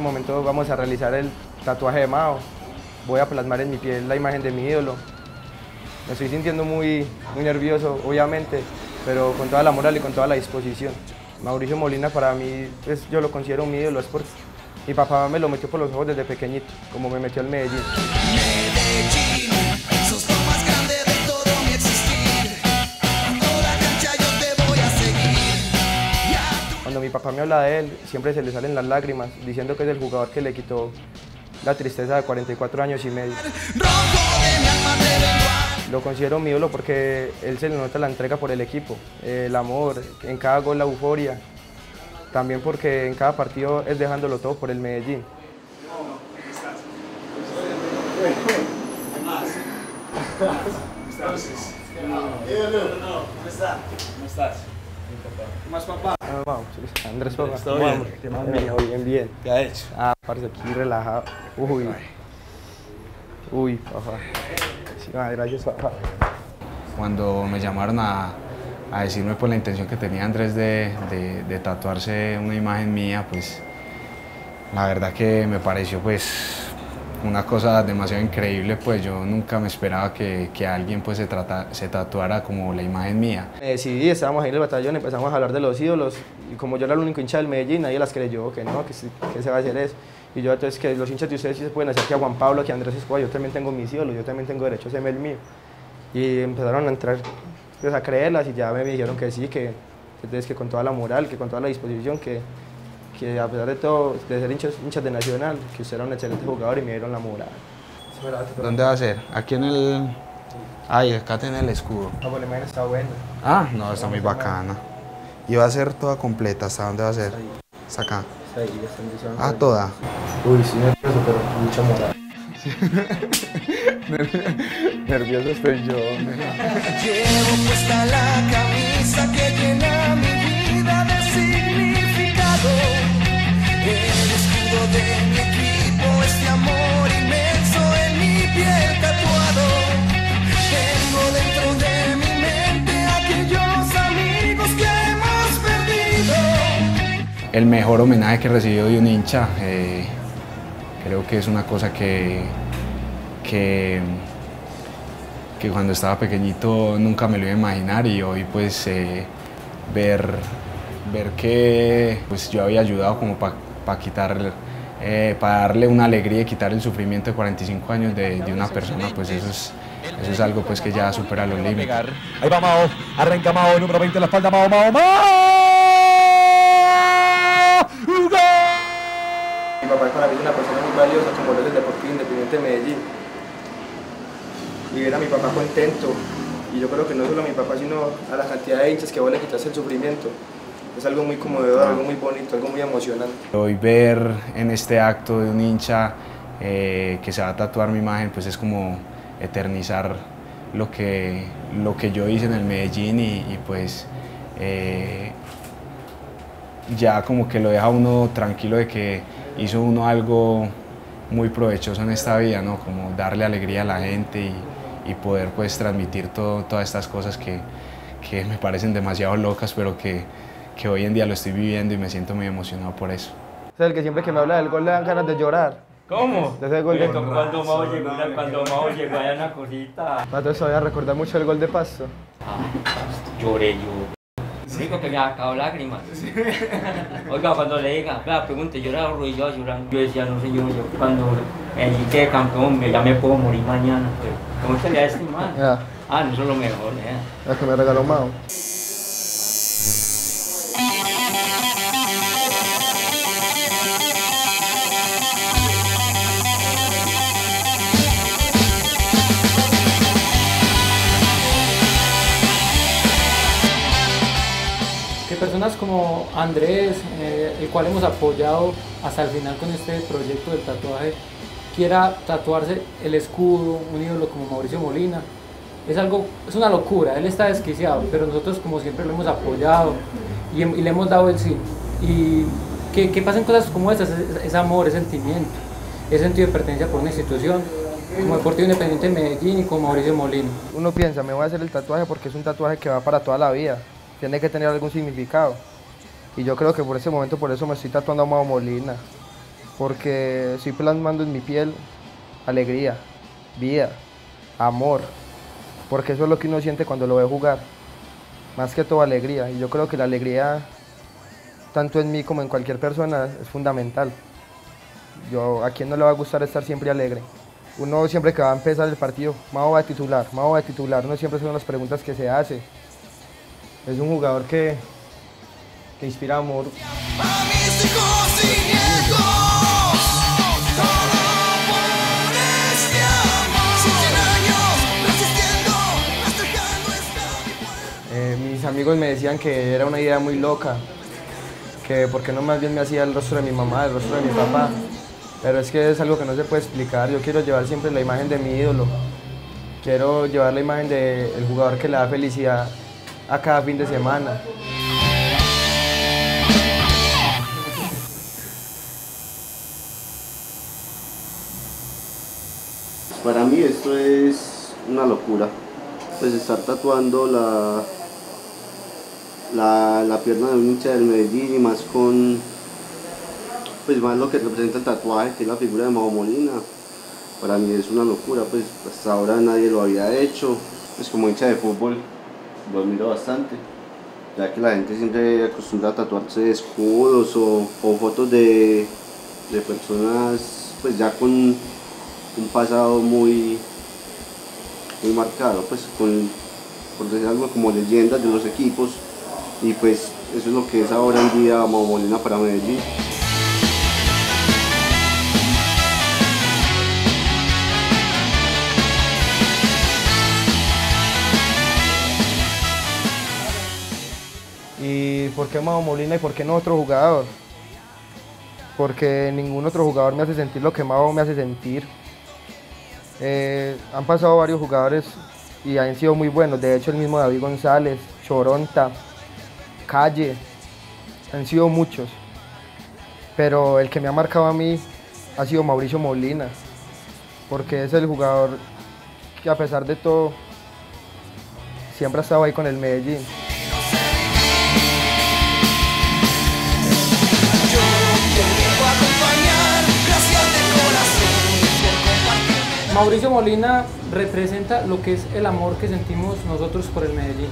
momento vamos a realizar el tatuaje de Mao. Voy a plasmar en mi piel la imagen de mi ídolo. Me estoy sintiendo muy, muy nervioso, obviamente, pero con toda la moral y con toda la disposición. Mauricio Molina para mí, pues, yo lo considero mi ídolo, es porque mi papá me lo metió por los ojos desde pequeñito, como me metió al Medellín. Medellín, papá me habla de él, siempre se le salen las lágrimas, diciendo que es el jugador que le quitó la tristeza de 44 años y medio. Lo considero mi ídolo porque él se le nota la entrega por el equipo, el amor, en cada gol la euforia. También porque en cada partido es dejándolo todo por el Medellín. Ah, vamos, Andrés Papá. ¿Todo ¿cómo bien? vamos? ¿Qué más, Bien, bien, bien. ¿Qué ha hecho? Ah, parce, aquí relajado. Uy. Uy, papá. Sí, ah, gracias, papá. Cuando me llamaron a, a decirme pues la intención que tenía Andrés de, de- de tatuarse una imagen mía, pues la verdad que me pareció pues una cosa demasiado increíble, pues yo nunca me esperaba que, que alguien pues se, trata, se tatuara como la imagen mía. Me decidí, estábamos ahí en el batallón, empezamos a hablar de los ídolos. Y como yo era el único hincha del Medellín, nadie las creyó, que no, que, que se va a hacer eso. Y yo, entonces, que los hinchas de ustedes sí se pueden hacer que a Juan Pablo, que a Andrés Escobar, yo también tengo mis ídolos, yo también tengo derecho a hacerme el mío. Y empezaron a entrar, pues, a creerlas y ya me dijeron que sí, que, entonces, que con toda la moral, que con toda la disposición, que, que a pesar de todo, de ser hinchas, hinchas de Nacional, que usted era un excelente jugador y me dieron la moral. ¿Dónde va a ser? Aquí en el... Ay, acá tiene el escudo. Ah, imagen está buena. Ah, no, está muy bacana. ¿Y va a ser toda completa? ¿Hasta dónde va a ser? Hasta acá. Está ahí, está en visión. Ah, toda. Uy, sí, nervioso, pero mucha moral. nervioso estoy yo. Llevo puesta la camisa que llena Este. El mejor homenaje que he recibido de un hincha, eh, creo que es una cosa que, que, que cuando estaba pequeñito nunca me lo iba a imaginar y hoy pues eh, ver, ver que pues, yo había ayudado como para quitar, eh, para darle una alegría y quitar el sufrimiento de 45 años de, de una persona, pues eso es, eso es algo pues que ya supera los límites. Ahí va Mao. Arranca Mao, número 20 en la espalda. Mao, Mao, Mao. ¡Gol! Mi papá para mí es una persona muy valiosa, como lo es el Deportivo Independiente de Medellín. Y ver a mi papá contento, y yo creo que no solo a mi papá, sino a la cantidad de hinchas que vos le quitas el sufrimiento, es algo muy conmovedor, algo muy bonito, algo muy emocionante. Hoy ver en este acto de un hincha eh, que se va a tatuar mi imagen, pues es como eternizar lo que, lo que yo hice en el Medellín y, pues eh, ya como que lo deja uno tranquilo de que hizo uno algo muy provechoso en esta vida, ¿no? Como darle alegría a la gente y, y poder pues transmitir todo- todas estas cosas que, que me parecen demasiado locas, pero que, que hoy en día lo estoy viviendo y me siento muy emocionado por eso. Es el que siempre que me habla del gol le dan ganas de llorar. ¿Cómo? De ese gol de... Cuando Mao llegó, cuando Mao llegó allá una cosita, Entonces todavía recordar mucho el gol de Pasto. ah, lloré yo. Digo que me acabó lágrimas. Oiga, cuando le diga, vea, pregunte, yo era arrodillado llorando. Yo decía, no sé, yo, yo cuando eh, quede campeón, me- ya me puedo morir mañana. Pero, ¿Cómo se le este man? Ya, Ah, no, eso es lo mejor, eh. la que me regaló Mao. Personas como Andrés, eh, el cual hemos apoyado hasta el final con este proyecto del tatuaje, quiera tatuarse el escudo, un ídolo como Mauricio Molina, es algo, es una locura, él está desquiciado, pero nosotros como siempre lo hemos apoyado y, le hemos dado el sí. Y que, pasen cosas como estas, es, es amor, es sentimiento, es sentido de pertenencia por una institución, como Deportivo Independiente de Medellín y como Mauricio Molina. Uno piensa, me voy a hacer el tatuaje porque es un tatuaje que va para toda la vida. Tiene que tener algún significado. Y yo creo que por ese momento, por eso me estoy tatuando a Mao Molina. porque estoy plasmando en mi piel alegría, vida, amor, porque eso es lo que uno siente cuando lo ve jugar, más que todo alegría, y yo creo que la alegría, tanto en mí como en cualquier persona, es fundamental. Yo, ¿A quién no le va a gustar estar siempre alegre? Uno siempre que va a empezar el partido, Mao va a titular, Mao va a titular, no siempre son las preguntas que se hace. Es un jugador que, que inspira amor. Eh, mis amigos me decían que era una idea muy loca, que por qué no más bien me hacía el rostro de mi mamá, el rostro de mi papá. Pero es que es algo que no se puede explicar. Yo quiero llevar siempre la imagen de mi ídolo. Quiero llevar la imagen del jugador que le da felicidad a cada fin de semana. Para mí esto es una locura. Pues estar tatuando la, la, la pierna de un hincha del Medellín y más con pues más lo que representa el tatuaje, que es la figura de Mao Molina. Para mí es una locura, pues hasta ahora nadie lo había hecho. Pues como hincha de fútbol lo admiro bastante, ya que la gente siempre acostumbra a tatuarse escudos o, o fotos de, de personas pues ya con un pasado muy, muy marcado, pues con, por decir algo como leyendas de los equipos y pues eso es lo que es ahora en día Mau Molina para Medellín. Por qué Mao Molina y por qué no otro jugador? Porque ningún otro jugador me hace sentir lo que Mao me hace sentir. Eh, han pasado varios jugadores y han sido muy buenos. De hecho, el mismo David González, Choronta, Calle, han sido muchos. Pero el que me ha marcado a mí ha sido Mauricio Molina, porque es el jugador que a pesar de todo siempre ha estado ahí con el Medellín. Mauricio Molina representa lo que es el amor que sentimos nosotros por el Medellín.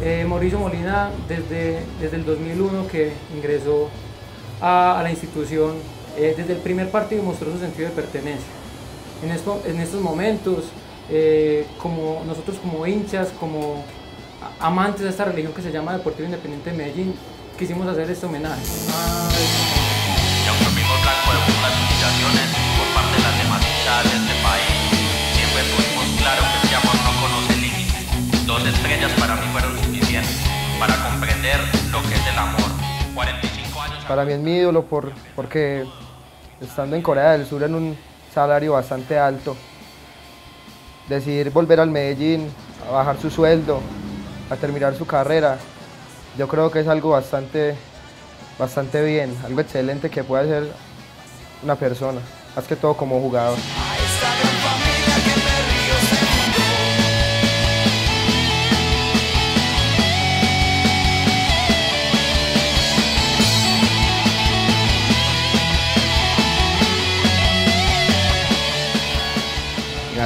Eh, Mauricio Molina desde, desde el 2001 que ingresó a, la institución, eh, desde el primer partido mostró su sentido de pertenencia. En, esto, en estos momentos, eh, como nosotros como hinchas, como amantes de esta religión que se llama Deportivo Independiente de Medellín, quisimos hacer este homenaje. Lo que es el amor. 45 años Para mí es mi ídolo por, porque estando en Corea del Sur en un salario bastante alto, decidir volver al Medellín, a bajar su sueldo, a terminar su carrera, yo creo que es algo bastante, bastante bien, algo excelente que puede hacer una persona, más que todo como jugador.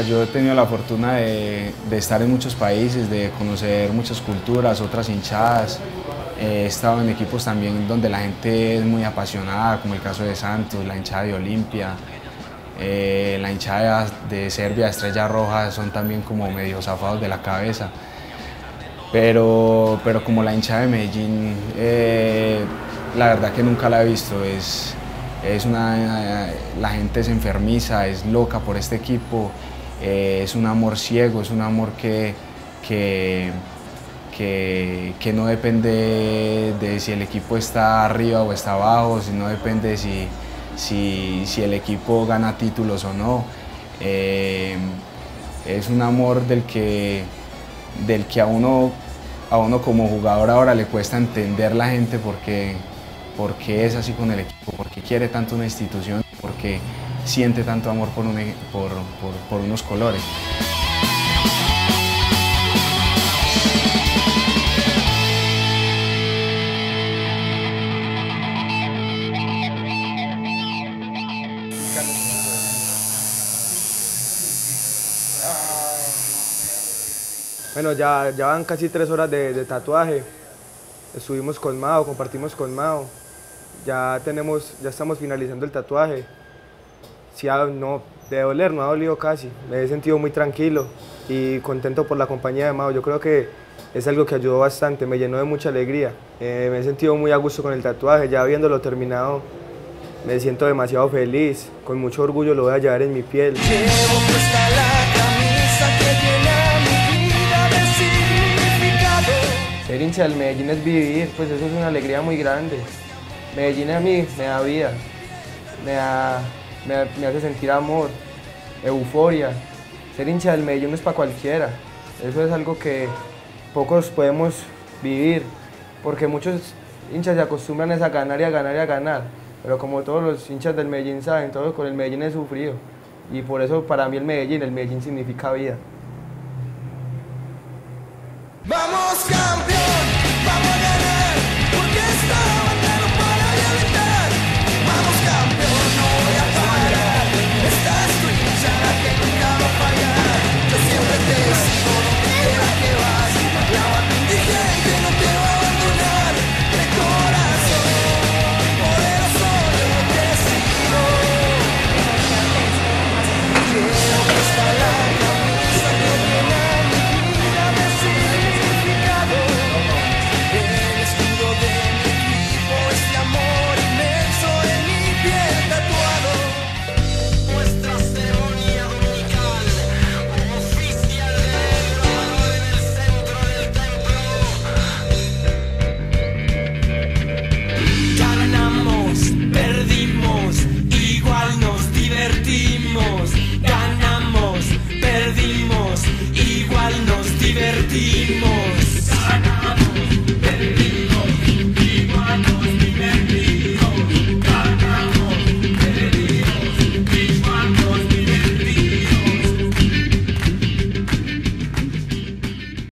Yo he tenido la fortuna de, de estar en muchos países, de conocer muchas culturas, otras hinchadas. He estado en equipos también donde la gente es muy apasionada, como el caso de Santos, la hinchada de Olimpia, eh, la hinchada de Serbia, Estrella Roja, son también como medio zafados de la cabeza. Pero, pero como la hinchada de Medellín, eh, la verdad que nunca la he visto. Es, es una, la gente es enfermiza, es loca por este equipo, eh, es un amor ciego, es un amor que, que, que, no depende de si el equipo está arriba o está abajo, no depende si, si, si el equipo gana títulos o no. Eh, es un amor del que, del que a uno, a uno como jugador ahora le cuesta entender la gente porque, porque es así con el equipo, porque quiere tanto una institución, porque siente tanto amor por, un, e-, por, por, unos colores. Bueno, ya, ya, van casi tres horas de, de, tatuaje. Estuvimos con Mao, compartimos con Mao. Ya tenemos, ya estamos finalizando el tatuaje. Sí, no, de doler, no ha dolido casi. Me he sentido muy tranquilo y contento por la compañía de Mao. Yo creo que es algo que ayudó bastante, me llenó de mucha alegría. Eh, me he sentido muy a gusto con el tatuaje, ya habiéndolo terminado, me siento demasiado feliz. Con mucho orgullo lo voy a llevar en mi piel. Ser hincha del Medellín es vivir, pues eso es una alegría muy grande. Medellín a mí me da vida, me, da- me, me hace sentir amor, euforia. Ser hincha del Medellín no es para cualquiera. Eso es algo que pocos podemos vivir, porque muchos hinchas se acostumbran a ganar y a ganar y a ganar. Pero como todos los hinchas del Medellín saben, todos con el Medellín he sufrido. Y por eso para mí el Medellín, el Medellín significa vida.